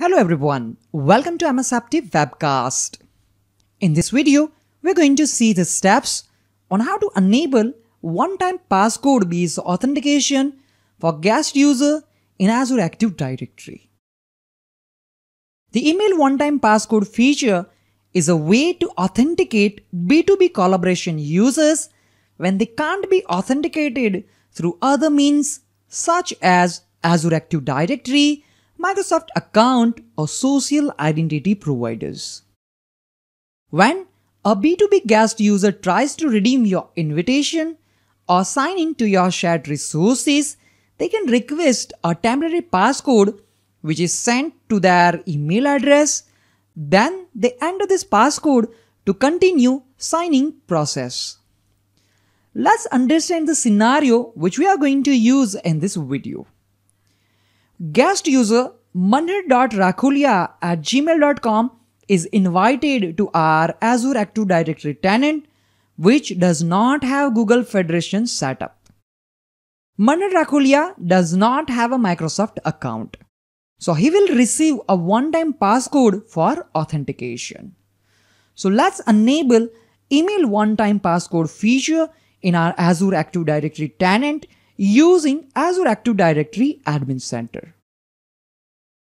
Hello everyone, welcome to MSFT webcast. In this video, we're going to see the steps on how to enable one-time passcode based authentication for guest user in Azure Active Directory. The email one-time passcode feature is a way to authenticate B2B collaboration users when they can't be authenticated through other means such as Azure Active Directory Microsoft account or social identity providers. When a B2B guest user tries to redeem your invitation or sign into your shared resources, they can request a temporary passcode which is sent to their email address. Then they enter this passcode to continue signing process. Let's understand the scenario which we are going to use in this video. Guest user manhir.rakhulia at gmail.com is invited to our Azure Active Directory tenant which does not have Google Federation set up. Manhir Rakhulia does not have a Microsoft account. So he will receive a one-time passcode for authentication. So let's enable email one-time passcode feature in our Azure Active Directory tenant using Azure Active Directory Admin Center.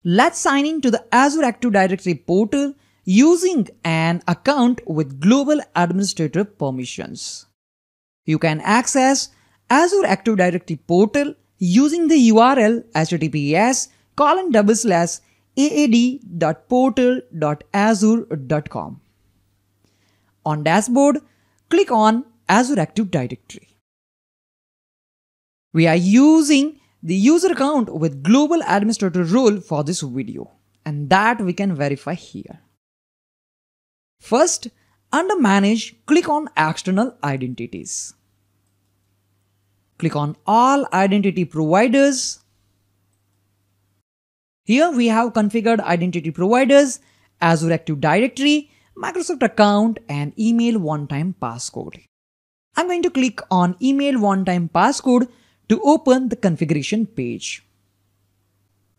Let's sign in to the Azure Active Directory portal using an account with global administrator permissions. You can access Azure Active Directory portal using the URL https colon double slash aad.portal.azure.com. On dashboard, click on Azure Active Directory. We are using the user account with global administrator role for this video and that we can verify here. First, under manage, click on external identities. Click on all identity providers. Here we have configured identity providers, Azure Active Directory, Microsoft account and email one-time passcode. I'm going to click on email one-time passcode to open the configuration page.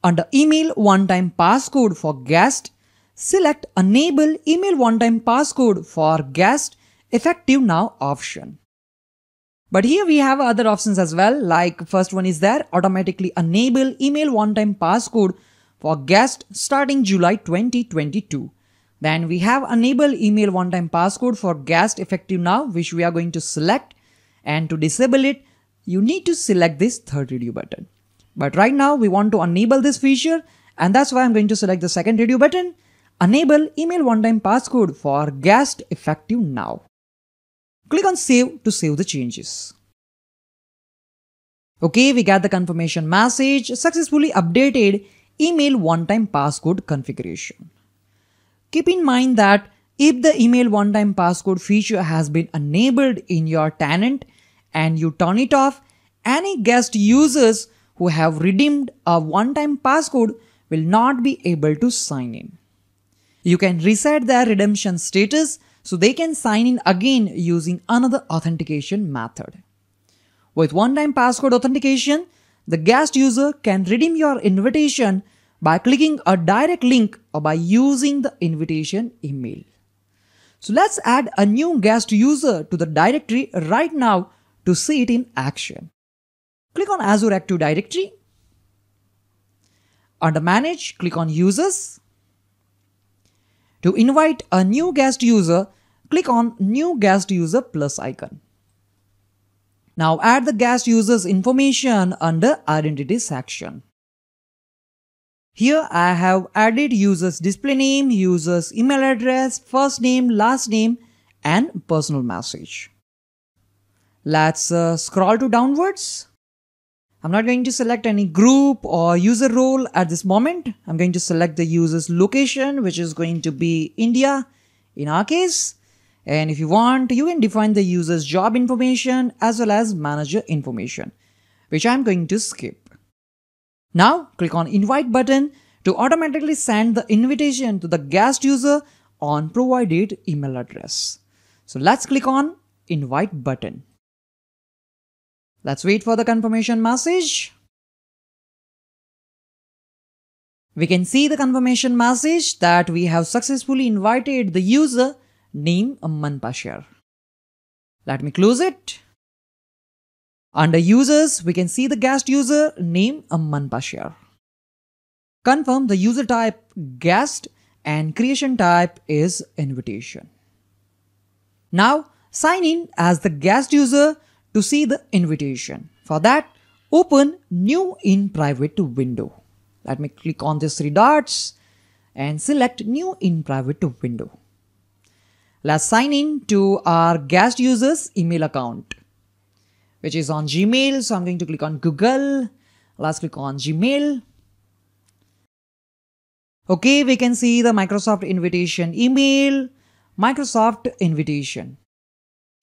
Under Email One-Time Passcode for Guest, select Enable Email One-Time Passcode for Guest Effective Now option. But here we have other options as well like first one is there automatically enable email one-time passcode for guest starting July 2022. Then we have enable email one-time passcode for guest effective now which we are going to select and to disable it you need to select this third radio button. But right now we want to enable this feature and that's why I'm going to select the second radio button, enable email one-time passcode for guest effective now. Click on save to save the changes. Okay, we got the confirmation message, successfully updated email one-time passcode configuration. Keep in mind that if the email one-time passcode feature has been enabled in your tenant, and you turn it off, any guest users who have redeemed a one-time passcode will not be able to sign in. You can reset their redemption status so they can sign in again using another authentication method. With one-time passcode authentication, the guest user can redeem your invitation by clicking a direct link or by using the invitation email. So let's add a new guest user to the directory right now to see it in action. Click on Azure Active Directory. Under Manage, click on Users. To invite a new guest user, click on New Guest User plus icon. Now add the guest user's information under Identity section. Here I have added user's display name, user's email address, first name, last name and personal message. Let's uh, scroll to downwards. I'm not going to select any group or user role at this moment. I'm going to select the user's location, which is going to be India in our case. And if you want, you can define the user's job information as well as manager information, which I'm going to skip. Now click on invite button to automatically send the invitation to the guest user on provided email address. So let's click on invite button. Let's wait for the confirmation message. We can see the confirmation message that we have successfully invited the user name Manpashar. Let me close it. Under users, we can see the guest user name Manpashar. Confirm the user type guest and creation type is invitation. Now sign in as the guest user to see the invitation. For that, open new in private window. Let me click on these three dots and select new in private window. Let's sign in to our guest user's email account, which is on Gmail. So I'm going to click on Google. Let's click on Gmail. Okay, we can see the Microsoft invitation email, Microsoft invitation.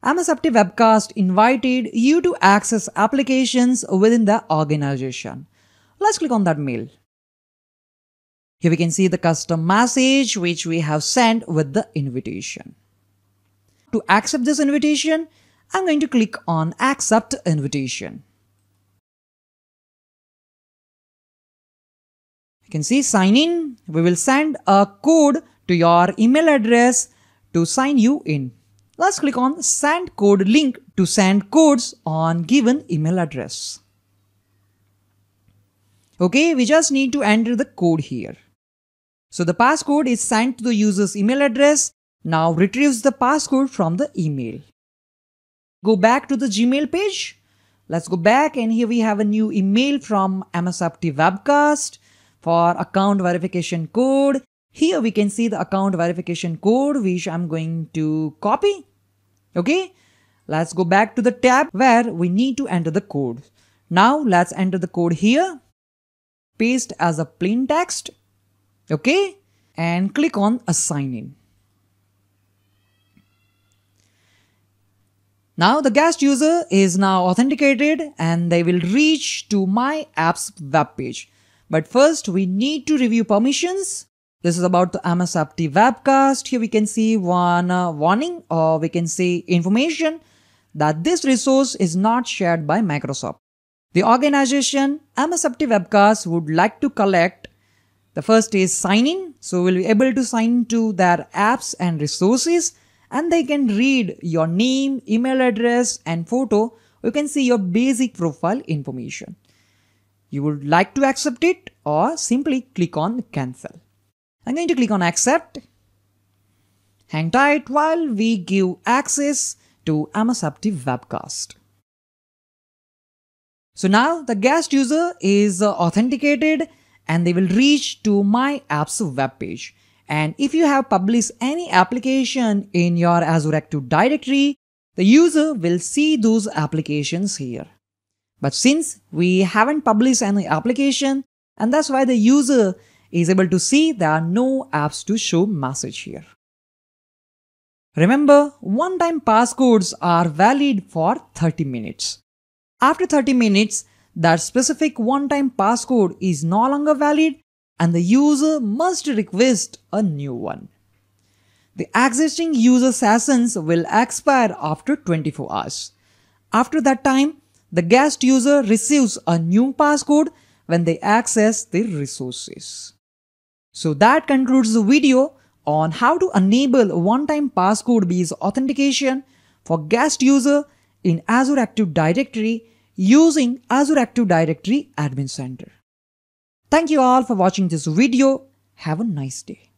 MS Webcast invited you to access applications within the organization. Let's click on that mail. Here we can see the custom message which we have sent with the invitation. To accept this invitation, I'm going to click on accept invitation. You can see sign in. We will send a code to your email address to sign you in. Let's click on send code link to send codes on given email address. Okay, we just need to enter the code here. So the passcode is sent to the user's email address. Now retrieves the passcode from the email. Go back to the Gmail page. Let's go back and here we have a new email from MSFT Webcast for account verification code here we can see the account verification code which I'm going to copy. Okay, let's go back to the tab where we need to enter the code. Now let's enter the code here, paste as a plain text, okay, and click on assign in. Now the guest user is now authenticated and they will reach to my app's web page. But first we need to review permissions this is about the MSFT webcast. Here we can see one uh, warning or we can see information that this resource is not shared by Microsoft. The organization MSFT webcast would like to collect the first is signing. So we'll be able to sign to their apps and resources and they can read your name, email address and photo. You can see your basic profile information. You would like to accept it or simply click on cancel. I'm going to click on accept. Hang tight while we give access to MSFT Webcast. So now the guest user is authenticated and they will reach to my app's web page. And if you have published any application in your Azure Active Directory, the user will see those applications here. But since we haven't published any application, and that's why the user is able to see there are no apps to show message here. Remember, one-time passcodes are valid for 30 minutes. After 30 minutes, that specific one-time passcode is no longer valid and the user must request a new one. The existing user sessions will expire after 24 hours. After that time, the guest user receives a new passcode when they access the resources. So that concludes the video on how to enable one-time passcode based authentication for guest user in Azure Active Directory using Azure Active Directory Admin Center. Thank you all for watching this video. Have a nice day.